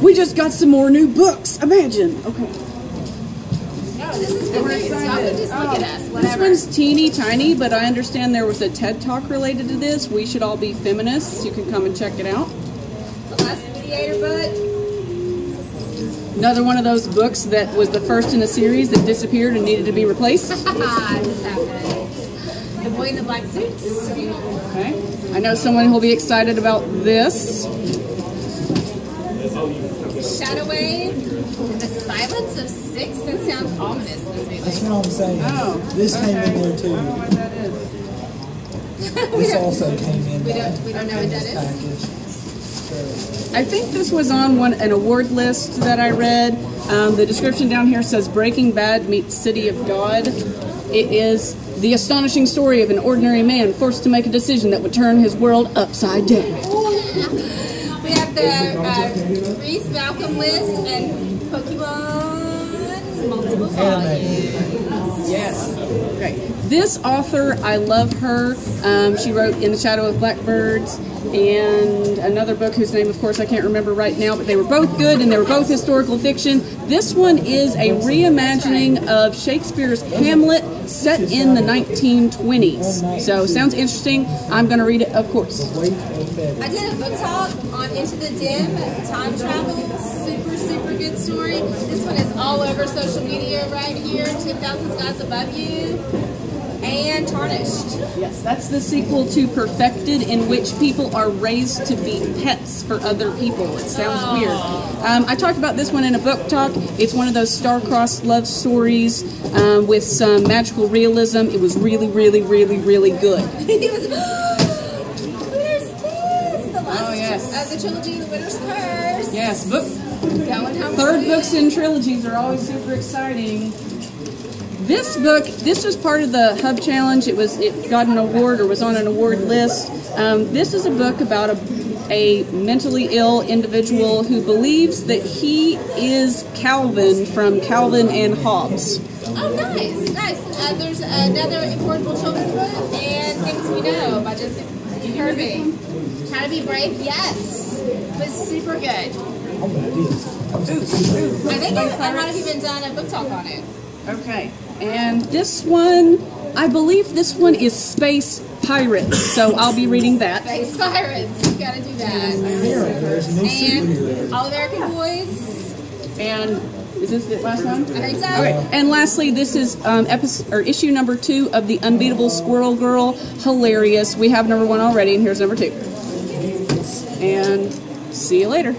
we just got some more new books. Imagine. Okay. No, this is good. Y'all can just look at us. This Whatever. one's teeny tiny, but I understand there was a TED talk related to this. We should all be feminists. You can come and check it out. the last mediator book. Another one of those books that was the first in a series that disappeared and needed to be replaced. Haha, this happens. The boy in the black suits. Okay. I know someone who'll be excited about this. Shadow Wave. The Silence of Six. That sounds ominous. That's what I'm saying. Oh, this came in there too. what that is. This also came in We don't. We don't know what that is. package. I think this was on one an award list that I read. Um, the description down here says Breaking Bad meets City of God. It is the astonishing story of an ordinary man forced to make a decision that would turn his world upside down. The uh, Reece Malcolm list and Pokemon multiple volumes. Yes. Okay. This author, I love her. Um, she wrote In the Shadow of Blackbirds and another book whose name, of course, I can't remember right now, but they were both good and they were both historical fiction. This one is a reimagining of Shakespeare's Hamlet set in the 1920s. So, sounds interesting. I'm going to read it, of course. Weight of feather. I did a book talk on Into the Dim, time travel, all over social media right here, 10,000 Skies Above You, and Tarnished. Yes, that's the sequel to Perfected, in which people are raised to be pets for other people. It sounds weird. Um, I talked about this one in a book talk. It's one of those star-crossed love stories um, with some magical realism. It was really, really, really, really good. he was, what is this? The last Oh, yes. Of the trilogy, The Winter's Curse. Yes, book third books in trilogies are always super exciting. This book, this was part of the Hub Challenge. It was it got an award or was on an award list. Um, this is a book about a, a mentally ill individual who believes that he is Calvin from Calvin and Hobbes. Oh, nice, nice. Uh, there's another important children's book and things we know by just Kirby. How to be brave? Yes, was super good. That is. I think I, I might have even done a book talk on it. Okay, and this one, I believe this one is Space Pirates, so I'll be reading that. Space Pirates, you gotta do that. Apparently, there's a. And All American Boys. And is this the last one? I think so. Okay, and lastly, this is um, episode or issue number two of the Unbeatable Squirrel Girl. Hilarious. We have number one already, and here's number two. And see you later.